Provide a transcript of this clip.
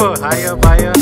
Higher, higher,